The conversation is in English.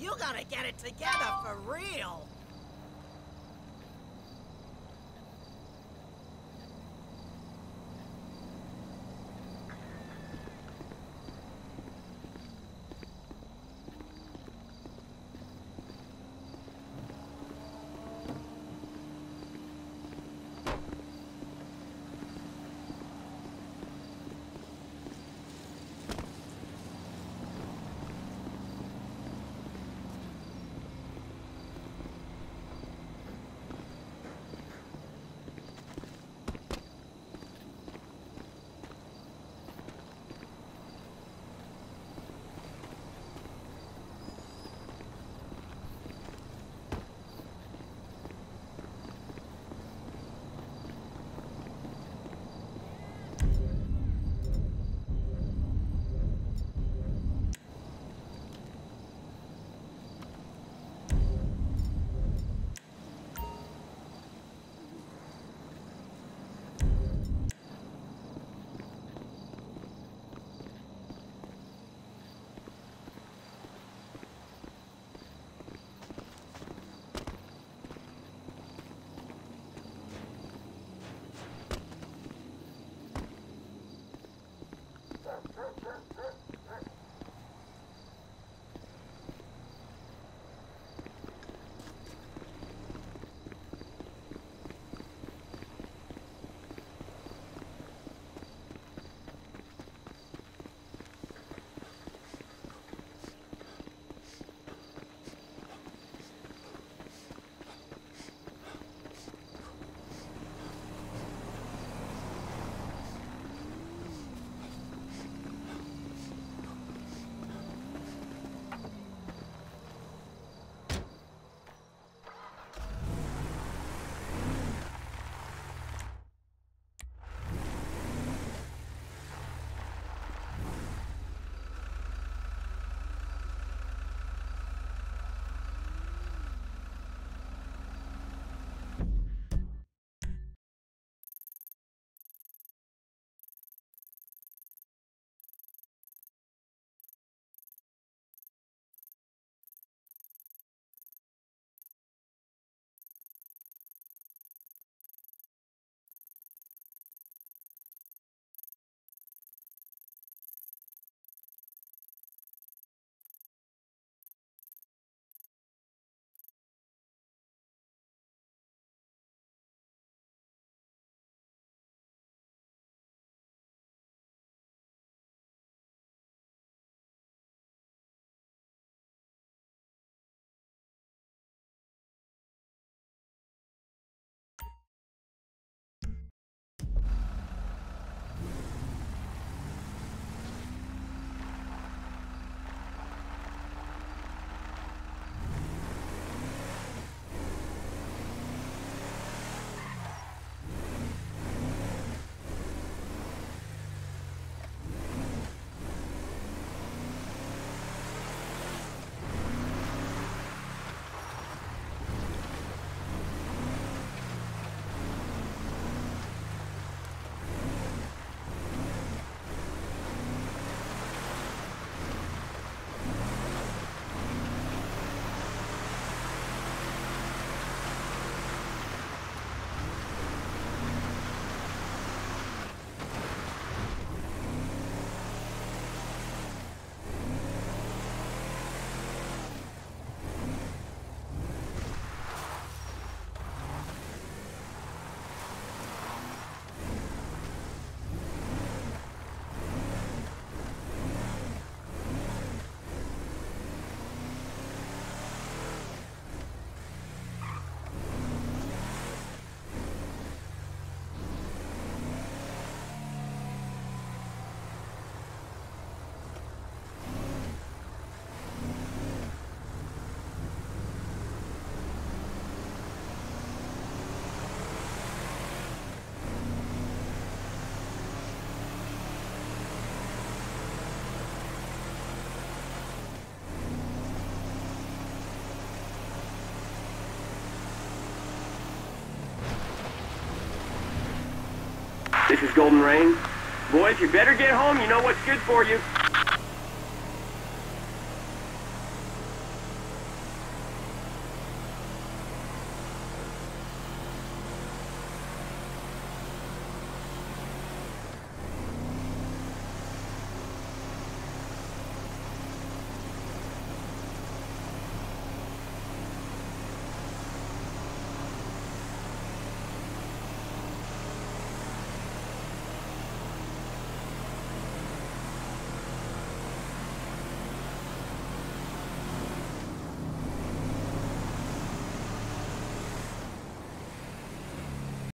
You gotta get it together for real. This is Golden Rain. Boys, you better get home. You know what's good for you.